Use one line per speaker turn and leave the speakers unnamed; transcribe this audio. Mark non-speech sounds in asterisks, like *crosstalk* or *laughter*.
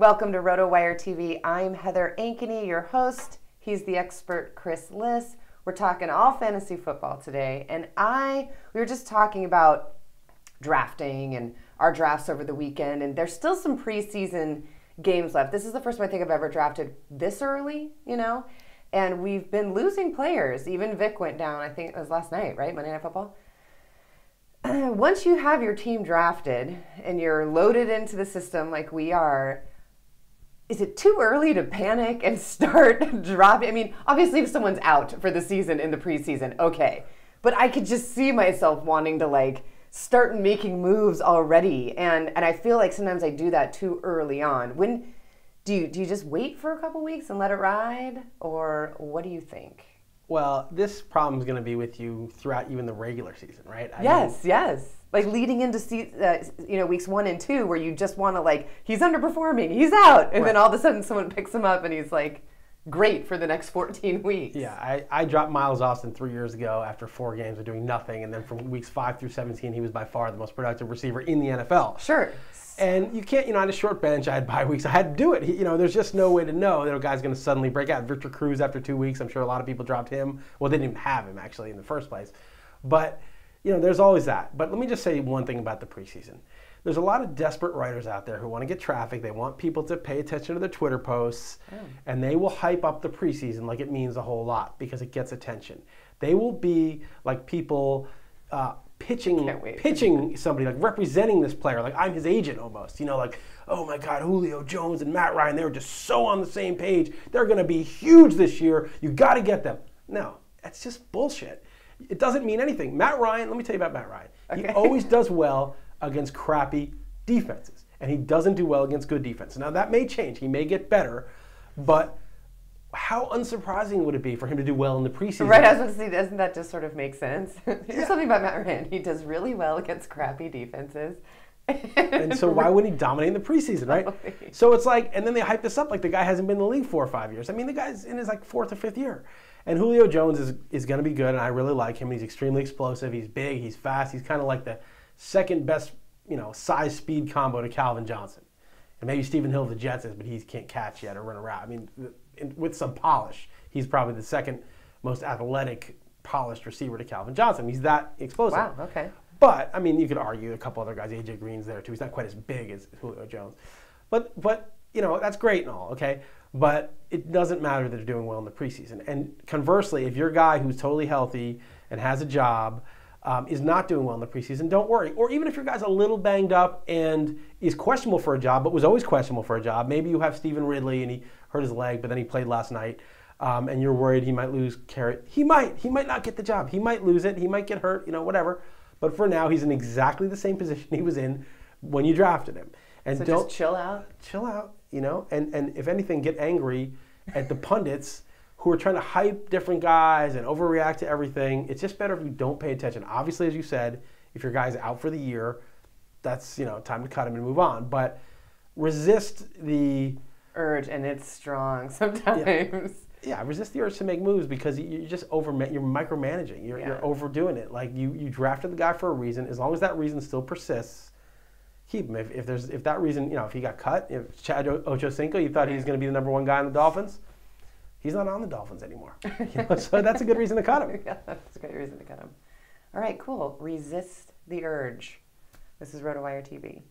Welcome to RotoWire TV. I'm Heather Ankeny, your host. He's the expert Chris Liss. We're talking all fantasy football today, and I we were just talking about drafting and our drafts over the weekend, and there's still some preseason games left. This is the first time I think I've ever drafted this early, you know, and we've been losing players. Even Vick went down. I think it was last night, right? Monday Night Football. *clears throat* Once you have your team drafted and you're loaded into the system like we are, is it too early to panic and *laughs* start dropping? I mean, obviously, if someone's out for the season in the preseason, okay. But I could just see myself wanting to like start making moves already, and and I feel like sometimes I do that too early on. When do you do you just wait for a couple weeks and let it ride, or what do you think?
Well, this problem is going to be with you throughout even the regular season, right?
I yes, mean, yes like leading into see, uh, you know weeks one and two where you just want to like he's underperforming he's out and right. then all of a sudden someone picks him up and he's like great for the next 14 *laughs* weeks
yeah I, I dropped miles austin three years ago after four games of doing nothing and then from weeks five through 17 he was by far the most productive receiver in the nfl
sure
and you can't, you know, I had a short bench. I had bye weeks. I had to do it. you know, there's just no way to know that a guy's going to suddenly break out. Victor Cruz after two weeks. I'm sure a lot of people dropped him. Well, they didn't even have him actually in the first place. But you know, there's always that. But let me just say one thing about the preseason. There's a lot of desperate writers out there who want to get traffic. They want people to pay attention to their Twitter posts, oh. and they will hype up the preseason like it means a whole lot because it gets attention. They will be like people uh, pitching pitching somebody like representing this player like I'm his agent almost you know like oh my god Julio Jones and Matt Ryan they were just so on the same page they're going to be huge this year you got to get them no that's just bullshit it doesn't mean anything. Matt Ryan, let me tell you about Matt Ryan. Okay. He always *laughs* does well against crappy defenses, and he doesn't do well against good defenses. Now, that may change. He may get better, but how unsurprising would it be for him to do well in the preseason?
Right, I was going to say, doesn't that just sort of make sense? *laughs* Here's yeah. something about Matt Ryan. He does really well against crappy defenses.
and so why wouldn't he dominate in the preseason, right? So it's like, and then they hype this up like the guy hasn't been in the league four or five years. I mean, the guy's in his like fourth or fifth year. And Julio Jones is, is going to be good, and I really like him. He's extremely explosive. He's big. He's fast. He's kind of like the second best, you know, size speed combo to Calvin Johnson. And maybe Stephen Hill of the Jets is, but he can't catch yet or run around. I mean, with some polish, he's probably the second most athletic, polished receiver to Calvin Johnson. He's that explosive.
Wow. Okay.
But I mean, you could argue a couple other guys. AJ Green's there too. He's not quite as big as Julio Jones. But but you know that's great and all. Okay. But it doesn't matter that they're doing well in the preseason. And conversely, if you're a guy who's totally healthy and has a job um, is not doing well in the preseason, don't worry. Or even if your guy's a little banged up and is questionable for a job, but was always questionable for a job, maybe you have Stevan Ridley and he hurt his leg, but then he played last night. Um, and you're worried he might lose carrot. He might. He might not get the job. He might lose it. He might get hurt. You know, whatever. But for now, he's in exactly the same *laughs* position he was in when you drafted him.
And so don't chill out.
Chill out you know, and, and if anything, get angry at the pundits who are trying to hype different guys and overreact to everything. It's just better if you don't pay attention. Obviously, as you said, if your guy's out for the year, that's you know time to cut him and move on. But resist the
urge, and it's strong *laughs* sometimes.
Yeah. yeah resist the urge to make moves because you're just over you're micromanaging. You're, yeah. you're overdoing it. Like you you drafted the guy for a reason. As long as that reason still persists, keep him. If, if there's if that reason, you know, if he got cut, if Chad Ochocinco, you thought he was going to be the number one guy in the Dolphins, he's not on the Dolphins anymore. *laughs* You know, so that's a good reason to cut him. *laughs*
yeah, that's a good reason to cut him. All right, cool. Resist the urge. This is RotoWire TV.